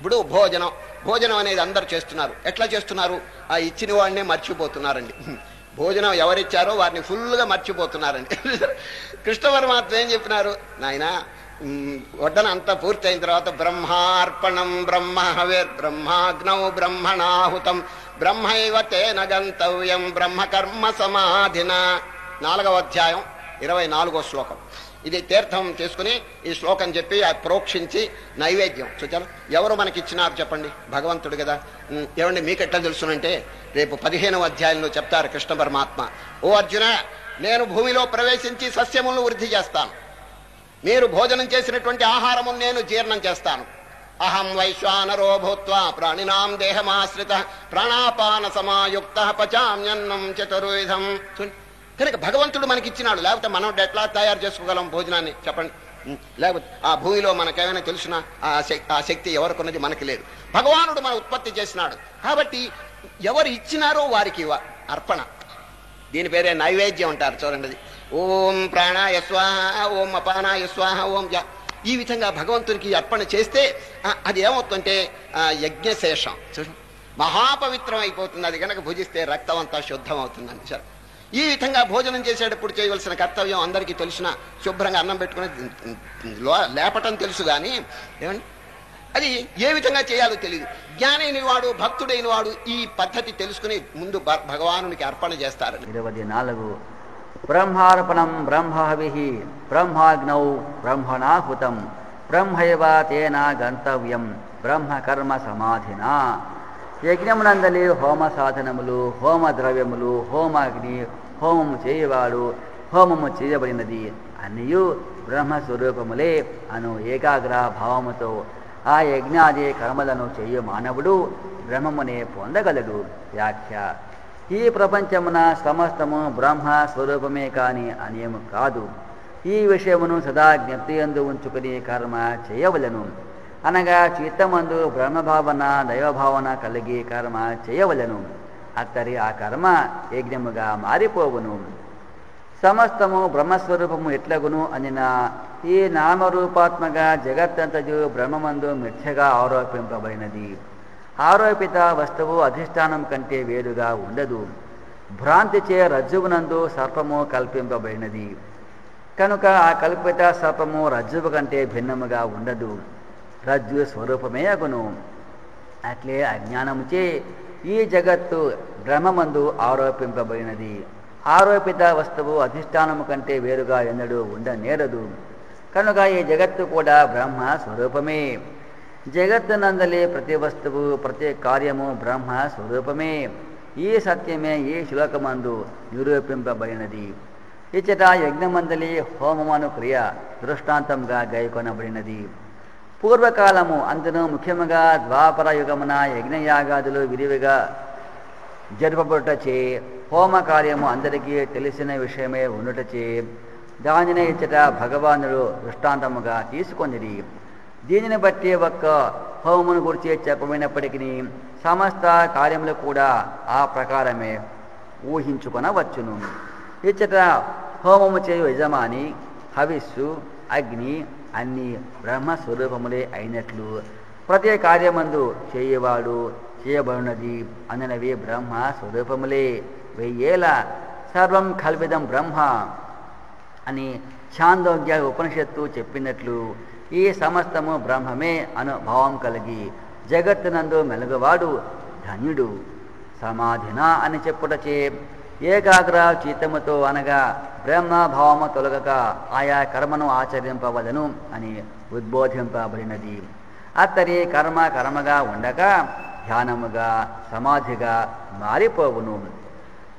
ఇప్పుడు భోజనం. భోజనం అనేది అందరు చేస్తున్నారు. ఎట్లా చేస్తున్నారు? ఆ ఇచ్చిన వాడినే మర్చిపోతున్నారండి. భోజనం ఎవరిచ్చారో వారిని ఫుల్గా మర్చిపోతున్నారండి. కృష్ణ పరమాత్మ ఏం చెప్పినారు? నాయన వడ్డన అంతా పూర్తయిన తర్వాత బ్రహ్మార్పణం బ్రహ్మ హవేర్ బ్రహ్మాగ్నౌ బ్రహ్మణాహుతం బ్రహ్మైవ తేన గంతవ్యం బ్రహ్మకర్మ సమాధిన. నాలుగవ అధ్యాయం ఇరవై నాలుగో శ్లోకం. ఇది తీర్థం తీసుకుని ఈ శ్లోకం చెప్పి ఆ ప్రోక్షించి నైవేద్యం. చూచారు ఎవరు మనకి ఇచ్చినారు చెప్పండి? భగవంతుడు కదా. ఏమండి మీకు ఎట్లా తెలుసునంటే రేపు పదిహేనవ అధ్యాయంలో చెప్తారు కృష్ణ పరమాత్మ. ఓ అర్జున నేను భూమిలో ప్రవేశించి సస్యములను వృద్ధి చేస్తాను. మీరు భోజనం చేసినటువంటి ఆహారము నేను జీర్ణం చేస్తాను. అహం వైశ్వానరో భూత్వ ప్రాణినాం దేహమాశ్రిత ప్రాణాపాన సమాయుక్త పచామ్యన్నం చతుర్విధం. చూడండి. కనుక భగవంతుడు మనకి ఇచ్చినాడు లేకపోతే మనం ఎట్లా తయారు చేసుకోగలం భోజనాన్ని? చెప్పండి. లేకపోతే ఆ భూమిలో మనకేమైనా తెలిసిన? ఆ శక్తి ఆ శక్తి ఎవరికున్నది మనకి లేదు. భగవానుడు మన ఉత్పత్తి చేసినాడు. కాబట్టి ఎవరు ఇచ్చినారో వారికి అర్పణ. దీని పేరే నైవేద్యం అంటారు చూడండి ఓం ప్రాణాయ స్వాహ ఓం అపానాయ స్వాహ ఓం ఈ విధంగా భగవంతునికి అర్పణ చేస్తే అది ఏమవుతుందంటే ఆ, యజ్ఞశేషం. చూడండి మహాపవిత్రం అయిపోతుంది. అది కనుక భుజిస్తే రక్తం అంతా శుద్ధం అవుతుందని సార్ ఈ విధంగా భోజనం చేసేటప్పుడు చేయవలసిన కర్తవ్యం అందరికీ తెలిసిన శుభ్రంగా అన్నం పెట్టుకుని లో- లేపటం తెలుసు కానీ ఏమండి? అది ఏ విధంగా చేయాలో తెలియదు జ్ఞానైన వాడు భక్తుడైన వాడు ఈ పద్ధతి తెలుసుకుని ముందు భ- భగవానునికి అర్పణ చేస్తారు ఇరవై నాలుగు. బ్రహ్మార్పణం బ్రహ్మహవి బ్రహ్మాగ్నౌ బ్రహ్మణాహుతం బ్రహ్మైవ తేన గంతవ్యం బ్రహ్మకర్మ సమాధిన యజ్ఞమునందలి హోమ సాధనములు హోమ ద్రవ్యములు హోమాగ్ని హోమము చేయవాడు హోమము చేయబడినది అనియు బ్రహ్మస్వరూపములే అను ఏకాగ్ర భావముతో ఆ యజ్ఞాది కర్మలను చేయు మానవుడు బ్రహ్మమునే పొందగలడు. వ్యాఖ్య. ఈ ప్రపంచమున సమస్తము బ్రహ్మ స్వరూపమే కాని అనేము కాదు. ఈ విషయమును సదా జ్ఞప్తి ఎందు ఉంచుకుని కర్మ చేయవలను. అనగా చిత్తమందు బ్రహ్మభావన దైవభావన కలిగి కర్మ చేయవలను. అత్తరి ఆ కర్మ యజ్ఞముగా మారిపోవును. సమస్తము బ్రహ్మస్వరూపము ఎట్లగును అనిన ఈ నామరూపాత్మక జగత్తంతజు బ్రహ్మమందు మిథ్యగా ఆరోపింపబడినది. ఆరోపిత వస్తువు అధిష్టానం కంటే వేరుగా ఉండదు. భ్రాంతిచే రజ్జువునందు సర్పము కల్పింపబడినది. కనుక ఆ కల్పిత సర్పము రజ్జువు కంటే భిన్నముగా ఉండదు. రజ్జు స్వరూపమే అగును. అట్లే అజ్ఞానముచే ఈ జగత్తు భ్రమమందు ఆరోపింపబడినది. ఆరోపిత వస్తువు అధిష్టానము కంటే వేరుగా ఎన్నడూ ఉండనేరదు. కనుక ఈ జగత్తు కూడా బ్రహ్మ స్వరూపమే. జగత్తునందలి ప్రతి వస్తువు ప్రతి కార్యము బ్రహ్మ స్వరూపమే. ఈ సత్యమే ఈ శ్లోకమందు నిరూపింపబడినది. ఇచ్చట యజ్ఞమందలి హోమమను క్రియ దృష్టాంతంగా గైకొనబడినది. పూర్వకాలము అందును ముఖ్యముగా ద్వాపర యుగమున యజ్ఞయాగాదులు విరివిగా జరుపబడుటచే హోమ కార్యము అందరికీ తెలిసిన విషయమే ఉండుటచే దానిని ఇచ్చట భగవానుడు దృష్టాంతముగా తీసుకొనిది దీనిని బట్టి ఒక్క హోమమును గురించి చెప్పమైనప్పటికీ సమస్త కార్యములు కూడా ఆ ప్రకారమే ఊహించుకొనవచ్చును. ఇచ్చట హోమము చేయు యజమాని హవిస్సు అగ్ని అన్ని బ్రహ్మస్వరూపములే అయినట్లు ప్రతి కార్యమందు చేయవాడు చేయబడినది అనవి బ్రహ్మ స్వరూపములే వెయ్యేల సర్వం కల్పితం బ్రహ్మ అని ఛాందోగ్య ఉపనిషత్తు చెప్పినట్లు ఈ సమస్తము బ్రహ్మమే అనుభవం కలిగి జగత్తునందు మెలుగువాడు ధన్యుడు. సమాధిన అని చెప్పుటచే ఏకాగ్ర చిత్తముతో అనగా బ్రహ్మభావము తొలగక ఆయా కర్మను ఆచరింపవలను అని ఉద్బోధింపబడినది. అత్తరి కర్మ కర్మగా ఉండక ధ్యానముగా సమాధిగా మారిపోవును.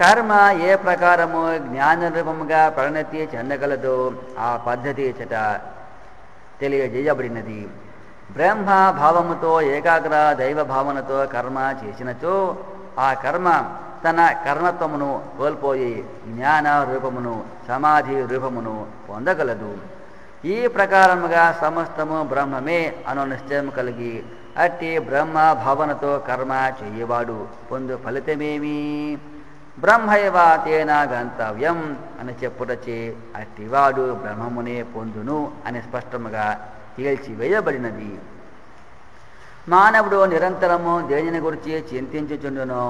కర్మ ఏ ప్రకారము జ్ఞానరూపముగా పరిణతి చెందగలదో ఆ పద్ధతి చట తెలియజేయబడినది. బ్రహ్మ భావముతో ఏకాగ్ర దైవ భావనతో కర్మ చేసినచో ఆ కర్మ తన కర్మత్వమును కోల్పోయి జ్ఞాన రూపమును సమాధి రూపమును పొందగలదు. ఈ ప్రకారముగా సమస్తము బ్రహ్మమే అను నిశ్చయం కలిగి అట్టి బ్రహ్మ భావనతో కర్మ చేయవాడు పొందు ఫలితమేమి? బ్రహ్మైవ తేనా గంతవ్యం అని చెప్పుటచే అట్టివాడు బ్రహ్మమునే పొందును అని స్పష్టముగా తేల్చివేయబడినది మానవుడు నిరంతరము దేనిని గురించి చింతించుచుండునో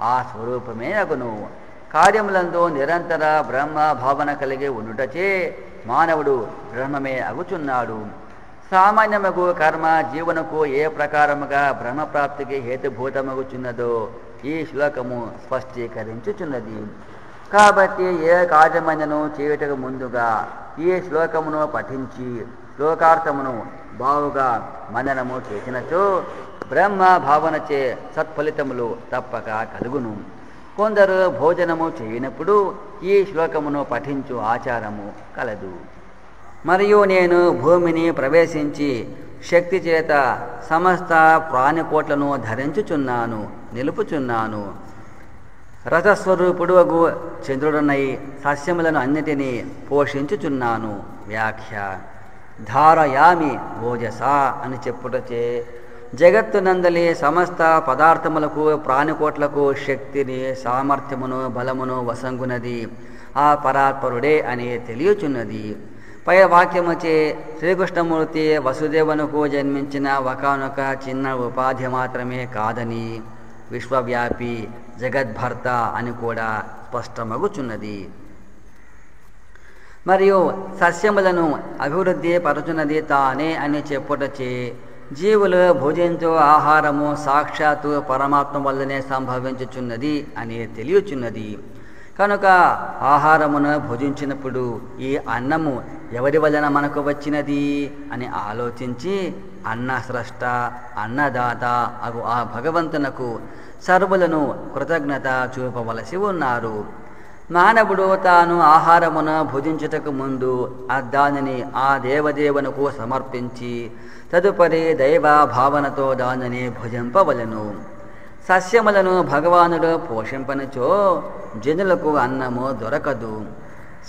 ఆ స్వరూపమే అగును. కార్యములందు నిరంతర బ్రహ్మ భావన కలిగి ఉండుటచే మానవుడు బ్రహ్మమే అగుచున్నాడు. సామాన్యమగు కర్మ జీవనకు ఏ ప్రకారముగా బ్రహ్మప్రాప్తికి హేతుభూతమగుచున్నదో ఈ శ్లోకము స్పష్టీకరించుచున్నది. కాబట్టి ఏ కార్యమైనను చేయుటకు ముందుగా ఈ శ్లోకమును పఠించి శ్లోకార్థమును బావుగా మననము చేసినచో బ్రహ్మ భావనచే సత్ఫలితములు తప్పక కలుగును. కొందరు భోజనము చేయనప్పుడు ఈ శ్లోకమును పఠించు ఆచారము కలదు. మరియు నేను భూమిని ప్రవేశించి శక్తి చేత సమస్త ప్రాణికోట్లను ధరించుచున్నాను నిలుపుచున్నాను. రథస్వరూపుడు అగు చంద్రుడునై సస్యములను అన్నిటినీ పోషించుచున్నాను. వ్యాఖ్య ధారయామి ఓజస అని చెప్పుటచే. జగత్తునందలి సమస్త పదార్థములకు ప్రాణికోట్లకు శక్తిని సామర్థ్యమును బలమును వసంగునది. ఆ పరాత్పరుడే అని తెలియచున్నది. పై వాక్యముచే శ్రీకృష్ణమూర్తి వసుదేవునకు జన్మించిన ఒకనొక చిన్న ఉపాధి మాత్రమే కాదని విశ్వవ్యాపి జగద్భర్త అని కూడా స్పష్టమగుచున్నది. మరియు సస్యములను అభివృద్ధి పరచునది తానే అని చెప్పుటచే. జీవులు భుజించు ఆహారము సాక్షాత్తు పరమాత్మ వల్లనే సంభవించుచున్నది అని తెలియచున్నది. కనుక ఆహారమును భుజించినప్పుడు ఈ అన్నము ఎవరి వలన మనకు వచ్చినది అని ఆలోచించి అన్న స్రష్ట అన్నదాత అగు ఆ భగవంతునకు సర్వులను కృతజ్ఞత చూపవలసి ఉన్నారు. మానవుడు తాను ఆహారమును భుజించుటకు ముందు ఆ దానిని ఆ దేవదేవునకు సమర్పించి తదుపరి దైవ భావనతో దానిని భుజింపవలను. సస్యములను భగవానుడు పోషింపనిచో జనులకు అన్నము దొరకదు.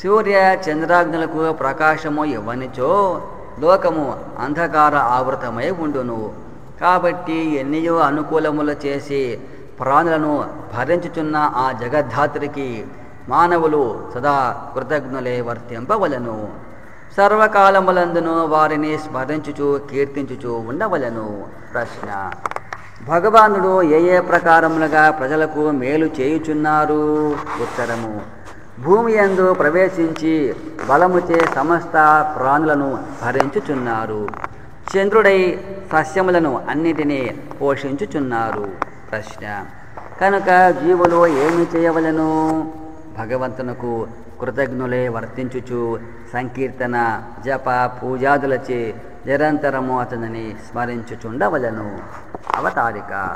సూర్య చంద్రాగ్నులకు ప్రకాశము ఇవ్వనిచో లోకము అంధకార ఆవృతమై ఉండును. కాబట్టి ఎన్నియో అనుకూలములు చేసి ప్రాణులను భరించుచున్న ఆ జగద్ధాత్రికి మానవులు సదా కృతజ్ఞులే వర్తింపవలను. సర్వకాలములందును వారిని స్మరించుచు కీర్తించుచు ఉండవలను. ప్రశ్న. భగవానుడు ఏ ఏ ప్రకారములుగా ప్రజలకు మేలు చేయుచున్నారు? ఉత్తరము. భూమి యందు ప్రవేశించి బలముచే సమస్త ప్రాణులను భరించుచున్నారు. చంద్రుడై సస్యములను అన్నిటినీ పోషించుచున్నారు. ప్రశ్న. కనుక జీవులు ఏమి చేయవలను? భగవంతునకు కృతజ్ఞులే వర్తించుచు సంకీర్తన జప పూజాదులచే నిరంతరము అతనిని స్మరించుచుండవలను. అవతారిక.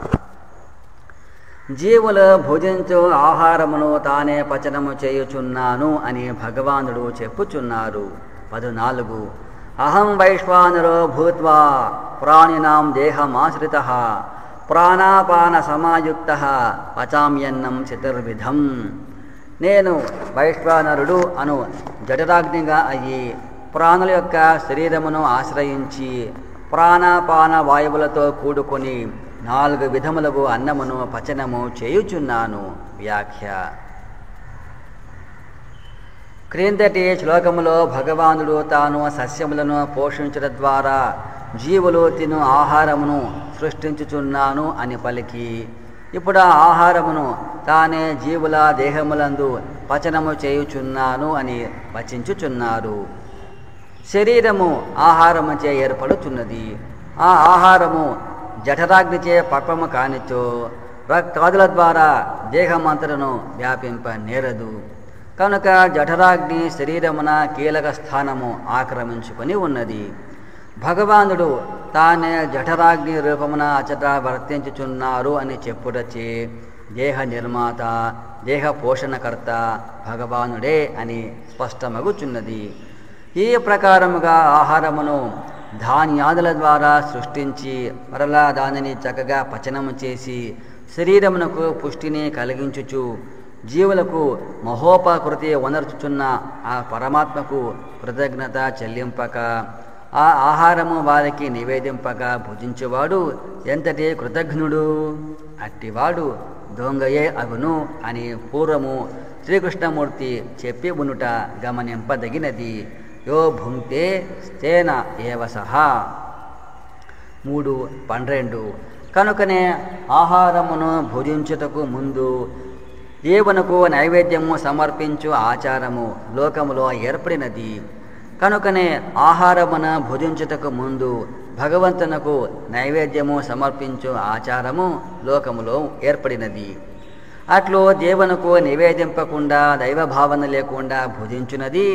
జీవులు భుజించు ఆహారమును తానే పచనము చేయుచున్నాను అని భగవానుడు చెప్పుచున్నారు. పదునాలుగు. అహం వైశ్వానరో భూత్వా ప్రాణినాం దేహమాశ్రిత ప్రాణాపాన సమాయుక్త పచామ్యన్నం చతుర్విధం. నేను వైశ్వానరుడు అను జఠరాగ్నిగా అయ్యి ప్రాణుల యొక్క శరీరమును ఆశ్రయించి ప్రాణాపాన వాయువులతో కూడుకొని నాలుగు విధములకు అన్నమును పచనము చేయుచున్నాను. వ్యాఖ్య. క్రిందటి శ్లోకములో భగవానుడు తాను సస్యములను పోషించడం ద్వారా జీవులు తిను ఆహారమును సృష్టించుచున్నాను అని పలికి ఇప్పుడు ఆ ఆహారమును తానే జీవుల దేహములందు పచనము చేయుచున్నాను అని వచించుచున్నారు. శరీరము ఆహారముచే ఏర్పడుచున్నది. ఆ ఆహారము జఠరాగ్నిచే పక్వము కానిచో రక్తాదుల ద్వారా దేహమంతరను వ్యాపింప నేరదు. కనుక జఠరాగ్ని శరీరమున కీలక స్థానము ఆక్రమించుకొని ఉన్నది. భగవానుడు తానే జఠరాగ్ని రూపమున అచట వర్తించుచున్నారు అని చెప్పుటచే దేహ నిర్మాత దేహ పోషణకర్త భగవానుడే అని స్పష్టమగుచున్నది. ఈ ప్రకారముగా ఆహారమును ధాన్యాదుల ద్వారా సృష్టించి మరలా దానిని చక్కగా పచనము చేసి శరీరమునకు పుష్టిని కలిగించుచు జీవులకు మహోపకృతి వనర్చుచున్న ఆ పరమాత్మకు కృతజ్ఞత చెల్లింపక ఆ ఆహారము వారికి నివేదింపగా భుజించేవాడు ఎంతటి కృతజ్ఞుడు? అట్టివాడు దొంగయే అగును అని పూర్వము శ్రీకృష్ణమూర్తి చెప్పి ఉనుట గమనింపదగినది. యో భుంక్తే స్తేన ఏవ సహా. మూడు పన్నెండు. కనుకనే ఆహారమును భుజించుటకు ముందు దేవునకు నైవేద్యము సమర్పించు ఆచారము లోకములో ఏర్పడినది. కనుకనే ఆహారమును భుజించుటకు ముందు భగవంతునకు నైవేద్యము సమర్పించు ఆచారము లోకములో ఏర్పడినది. అట్లు దేవునకు నివేదింపకుండా దైవభావన లేకుండా భుజించున్నది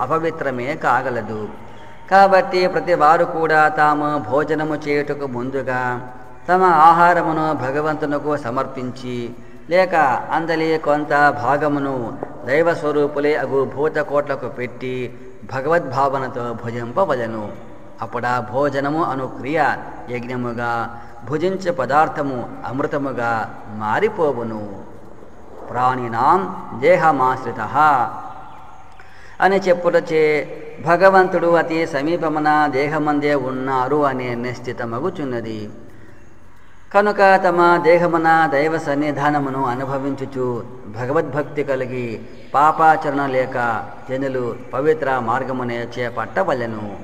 అపవిత్రమే కాగలదు. కాబట్టి ప్రతి వారు కూడా తాము భోజనము చేయుటకు ముందుగా తమ ఆహారమును భగవంతునకు సమర్పించి లేక అందలి కొంత భాగమును దైవ స్వరూపులే అగు భూతకోట్లకు పెట్టి భగవద్భావనతో భుజింపవలను అప్పుడా భోజనము అను క్రియ యజ్ఞముగా భుజించే పదార్థము అమృతముగా మారిపోవును. ప్రాణినాం దేహమాశ్రిత. అని చెప్పుటచే భగవంతుడు అతి సమీపమున దేహమందే ఉన్నారు అనే నిశ్చితమగుచున్నది. కనుక తమ దేహమున దైవ సన్నిధానమును అనుభవించుచు భగవద్భక్తి కలిగి పాపాచరణ లేక జనులు పవిత్ర మార్గమునే చేపట్టవలెను.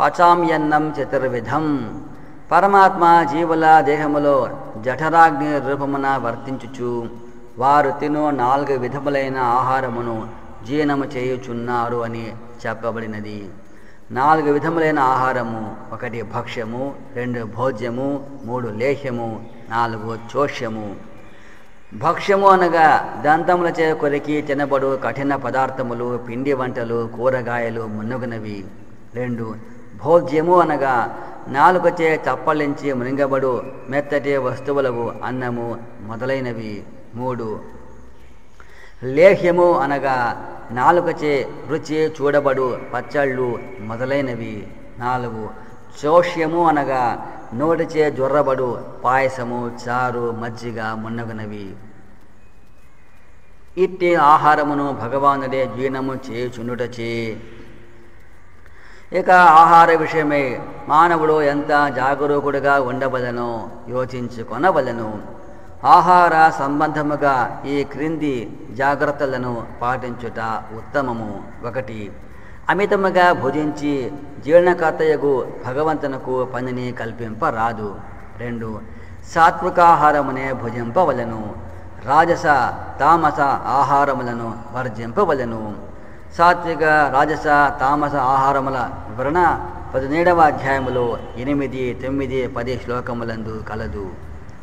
పచామ్యన్నం చతుర్విధం. పరమాత్మ జీవుల దేహములో జఠరాగ్ని రూపమున వర్తించుచు వారు తిను నాలుగు విధములైన ఆహారమును జీర్ణము చేయుచున్నారు అని చెప్పబడినది. నాలుగు విధములైన ఆహారము. ఒకటి భక్ష్యము రెండు భోజ్యము మూడు లేహ్యము నాలుగు చోష్యము. భక్ష్యము అనగా దంతముల చే కొరికి తినబడు కఠిన పదార్థములు పిండి వంటలు కూరగాయలు మునుగునవి. రెండు భోజ్యము అనగా నాలుకచే చప్పలించి మునిగబడు మెత్తటి వస్తువులకు అన్నము మొదలైనవి. మూడు లేహ్యము అనగా నాలుకచే రుచి చూడబడు పచ్చళ్ళు మొదలైనవి. నాలుగు చోష్యము అనగా నోటిచే జొర్రబడు పాయసము చారు మజ్జిగ మున్నగునవి. ఇట్టి ఆహారమును భగవానుడే జీర్ణము చేయుచుండుటచే. ఇక ఆహార విషయమై మానవుడు ఎంత జాగరూకుడుగా ఉండవలను యోచించుకొనవలను. ఆహార సంబంధముగా ఈ క్రింది జాగ్రత్తలను పాటించుట ఉత్తమము. ఒకటి అమితముగా భుజించి జీర్ణకర్తయగు భగవంతునకు పనిని కల్పింపరాదు. రెండు సాత్వికాహారమునే భుజింపవలను. రాజస తామస ఆహారములను వర్జింపవలను. సాత్విక రాజస తామస ఆహారముల వివరణ పదిహేడవ అధ్యాయములో ఎనిమిది తొమ్మిది పది శ్లోకములందు కలదు.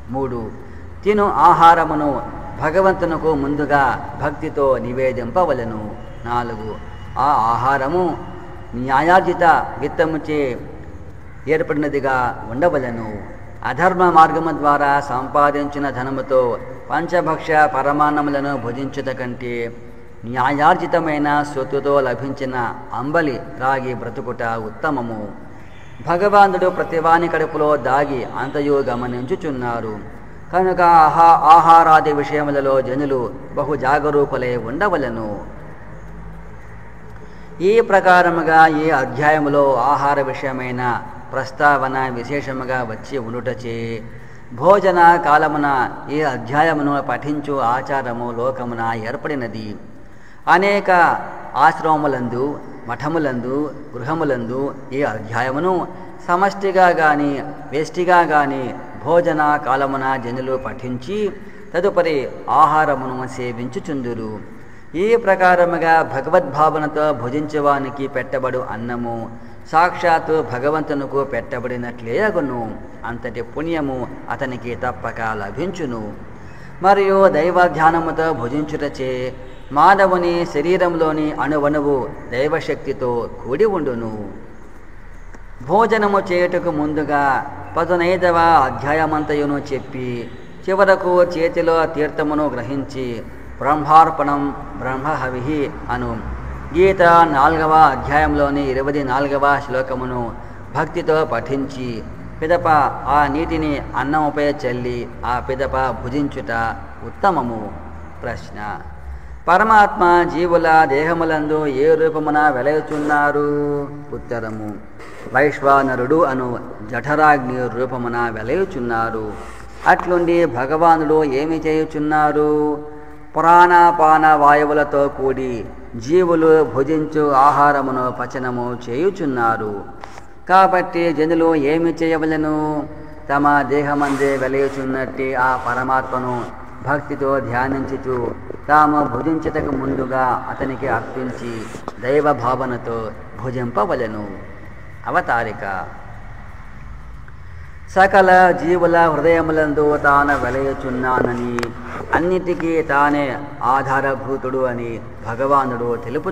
మూడు తిను ఆహారమును భగవంతునకు ముందుగా భక్తితో నివేదింపవలను. నాలుగు ఆ ఆహారము న్యాయార్జిత విత్తముచే ఏర్పడినదిగా ఉండవలను. అధర్మ మార్గము ద్వారా సంపాదించిన ధనముతో పంచభక్ష పరమాన్నములను భుజించుట కంటే న్యాయార్జితమైన సొత్తుతో లభించిన అంబలి రాగి బ్రతుకుట ఉత్తమము. భగవానుడు ప్రతివాని కడుపులో దాగి అంతయు గమనించుచున్నారు. కనుక ఆహా ఆహారాది విషయములలో జనులు బహు జాగరూకులై ఉండవలను. ఈ ప్రకారముగా ఈ అధ్యాయములో ఆహార విషయమైన ప్రస్తావన విశేషముగా వచ్చి ఉండుటచే భోజన కాలమున ఈ అధ్యాయమును పఠించు ఆచారము లోకమున ఏర్పడినది. అనేక ఆశ్రమములందు మఠములందు గృహములందు ఈ అధ్యాయమును సమష్టిగా గాని వేష్టిగా గాని భోజన కాలమున జనులు పఠించి తదుపరి ఆహారమును సేవించుచుందురు. ఈ ప్రకారముగా భగవద్భావనతో భుజించేవానికి పెట్టబడు అన్నము సాక్షాత్తు భగవంతునకు పెట్టబడినట్లే అగును. అంతటి పుణ్యము అతనికి తప్పక లభించును. మరియు దైవధ్యానముతో భుజించుటచే మానవుని శరీరంలోని అణువణువు దైవశక్తితో కూడి ఉండును. భోజనము చేయుటకు ముందుగా పదునైదవ అధ్యాయమంతయును చెప్పి చివరకు చేతిలో తీర్థమును గ్రహించి బ్రహ్మార్పణం బ్రహ్మహవిహి అను. గీత నాలుగవ అధ్యాయంలోని ఇరవై నాలుగవ శ్లోకమును భక్తితో పఠించి పిదప ఆ నీటిని అన్నముపై చల్లి ఆ పిదప భుజించుట ఉత్తమము. ప్రశ్న. పరమాత్మ జీవుల దేహములందు ఏ రూపమున వెలయుచున్నారు? ఉత్తరము. వైశ్వానరుడు అను జఠరాగ్ని రూపమున వెలయుచున్నారు. అట్లుండి భగవానుడు ఏమి చేయుచున్నారు? ప్రాణాపాన వాయువులతో కూడి జీవులు భుజించు ఆహారమును పచనము చేయుచున్నారు. కాబట్టి జనులు ఏమి చేయవలను? తమ దేహమందే వెలయుచున్నట్టి ఆ పరమాత్మను భక్తితో ధ్యానించుచు తాము భుజించటకు ముందుగా అతనికి అర్పించి దైవ భావనతో భుజింపవలను. అవతారిక. సకల జీవుల హృదయములందు తాను వెలయచున్నానని అన్నిటికీ తానే ఆధారభూతుడు అని భగవానుడు తెలుపు